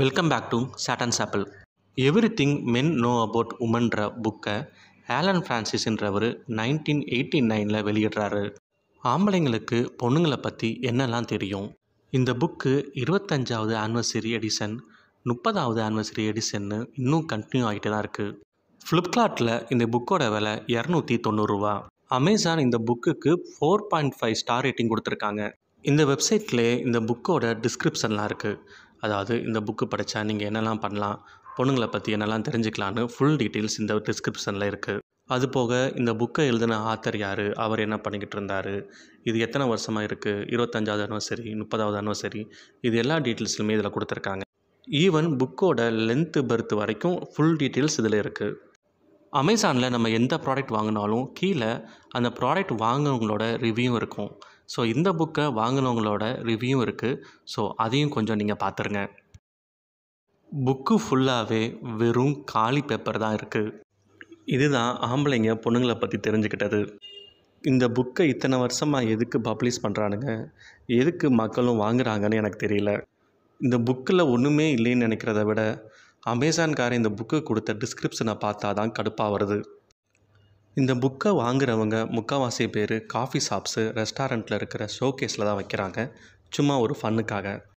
Welcome back to சாட்டன் சாப்பிள் everything men know about உமன்ற புக்கை ஆலன் ஃப்ரான்சிஸ்ன்றவர் நைன்டீன் எயிட்டி நைனில் வெளியிடுறாரு. ஆம்பளைங்களுக்கு பொண்ணுங்களை பற்றி என்னெல்லாம் தெரியும்? இந்த புக்கு இருபத்தஞ்சாவது ஆனிவர்சரி எடிசன் முப்பதாவது ஆனிவர்சரி எடிசன்னு இன்னும் கண்டினியூ ஆகிட்டு தான் இருக்குது ஃப்ளிப்கார்ட்டில் இந்த புக்கோட விலை இரநூத்தி தொண்ணூறுரூவா அமேசான் இந்த புக்குக்கு four point five star rating கொடுத்துருக்காங்க. இந்த வெப்சைட்லேயே இந்த புக்கோட டிஸ்கிரிப்ஷன்லாம் இருக்குது அதாவது இந்த புக்கு படித்தா நீங்கள் என்னெல்லாம் பண்ணலாம் பொண்ணுங்களை பற்றி என்னெல்லாம் தெரிஞ்சுக்கலான்னு ஃபுல் டீட்டெயில்ஸ் இந்த டிஸ்கிரிப்ஷனில் இருக்குது அது போக இந்த புக்கை எழுதின ஆத்தர் யார் அவர் என்ன பண்ணிக்கிட்டு இருந்தார் இது எத்தனை வருஷமாக இருக்குது இருபத்தஞ்சாவது அனிவர்சரி முப்பதாவது அனிவர்சரி இது எல்லா டீட்டெயில்ஸுமே இதில் கொடுத்துருக்காங்க. ஈவன் புக்கோட லென்த்து பர்த் வரைக்கும் ஃபுல் டீட்டெயில்ஸ் இதில் இருக்குது அமேசானில் நம்ம எந்த ப்ராடக்ட் வாங்கினாலும் கீழே அந்த ப்ராடக்ட் வாங்கினவங்களோட ரிவ்யூ இருக்கும். ஸோ இந்த புக்கை வாங்கினவங்களோட ரிவ்யூ இருக்குது ஸோ அதையும் கொஞ்சம் நீங்கள் பார்த்துருங்க புக்கு ஃபுல்லாகவே வெறும் காலி பேப்பர் தான் இருக்குது இதுதான் ஆம்பளைங்க பொண்ணுங்களை பற்றி தெரிஞ்சுக்கிட்டது. இந்த புக்கை இத்தனை வருஷமாக எதுக்கு பப்ளிஷ் பண்ணுறானுங்க எதுக்கு மக்களும் வாங்குகிறாங்கன்னு எனக்கு தெரியல. இந்த புக்கில் ஒன்றுமே இல்லைன்னு நினைக்கிறத விட அமேசான்காரன் இந்த புக்கு கொடுத்த டிஸ்கிரிப்ஷனை பார்த்தா தான் கடுப்பாக வருது. இந்த புக்கை வாங்குறவங்க முக்கால்வாசி பேர் காஃபி ஷாப்ஸு ரெஸ்டாரண்ட்டில் இருக்கிற ஷோகேஸில் தான் வைக்கிறாங்க. சும்மா ஒரு ஃபன்னுக்காக